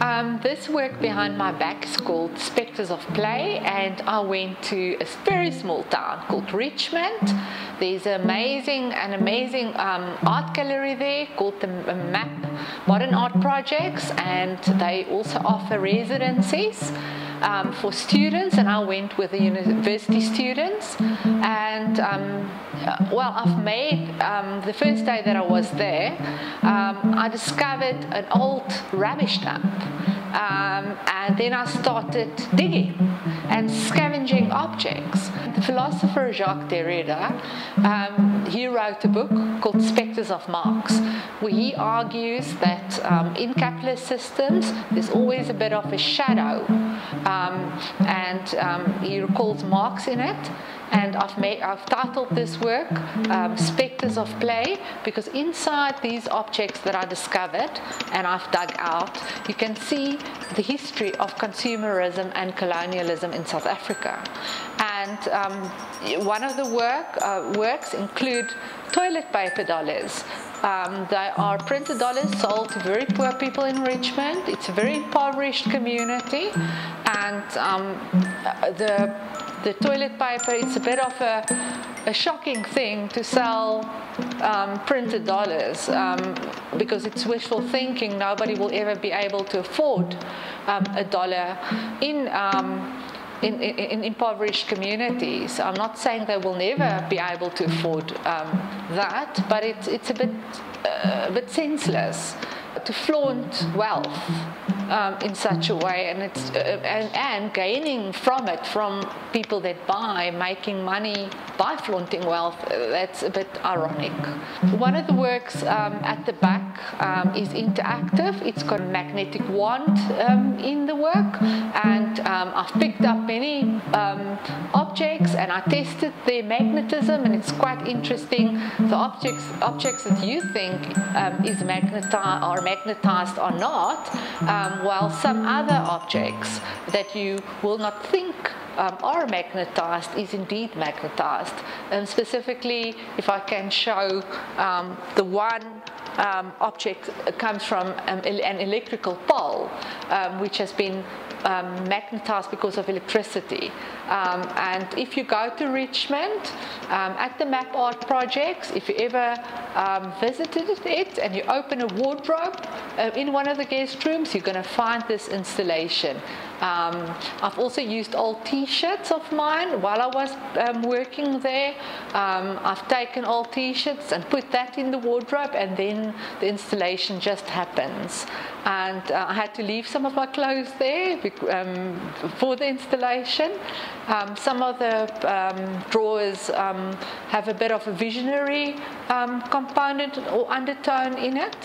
Um, this work behind my back is called Spectres of Play, and I went to a very small town called Richmond. There's an amazing, an amazing um, art gallery there called the MAP Modern Art Projects, and they also offer residencies. Um, for students, and I went with the university students. And um, well, I've made um, the first day that I was there, um, I discovered an old rubbish dump. Um, and then I started digging and scavenging objects. The philosopher Jacques Derrida, um, he wrote a book called Spectres of Marx, where he argues that um, in capitalist systems there's always a bit of a shadow, um, and um, he recalls Marx in it. And I've, made, I've titled this work um, Spectres of Play because inside these objects that I discovered and I've dug out, you can see the history of consumerism and colonialism in South Africa. And um, one of the work, uh, works include toilet paper dollars. Um, they are printed dollars sold to very poor people in Richmond. It's a very impoverished community, and um, the the toilet paper, it's a bit of a, a shocking thing to sell um, printed dollars um, because it's wishful thinking. Nobody will ever be able to afford um, a dollar in, um, in, in, in, impoverished communities. I'm not saying they will never be able to afford um, that, but it's, it's a bit, uh, a bit senseless to flaunt wealth um, in such a way, and it's uh, and, and gaining from it from people that buy, making money by flaunting wealth. Uh, that's a bit ironic. One of the works um, at the back um, is interactive. It's got a magnetic wand um, in the work, and um, I've picked up many um, objects and I tested their magnetism, and it's quite interesting. The objects objects that you think is magnetized are magnetized or not um, while some other objects that you will not think um, are magnetized is indeed magnetized. And specifically, if I can show um, the one um, object comes from um, an electrical pole, um, which has been um, magnetized because of electricity. Um, and if you go to Richmond um, at the Map Art projects, if you ever um, visited it and you open a wardrobe uh, in one of the guest rooms, you're going to find this installation. Um, I've also used old t-shirts of mine while I was um, working there. I've taken old t-shirts and put that in the wardrobe and then the installation just happens. And uh, I had to leave some of my clothes there um, for the installation. Um, some of the um, drawers um, have a bit of a visionary um, component or undertone in it.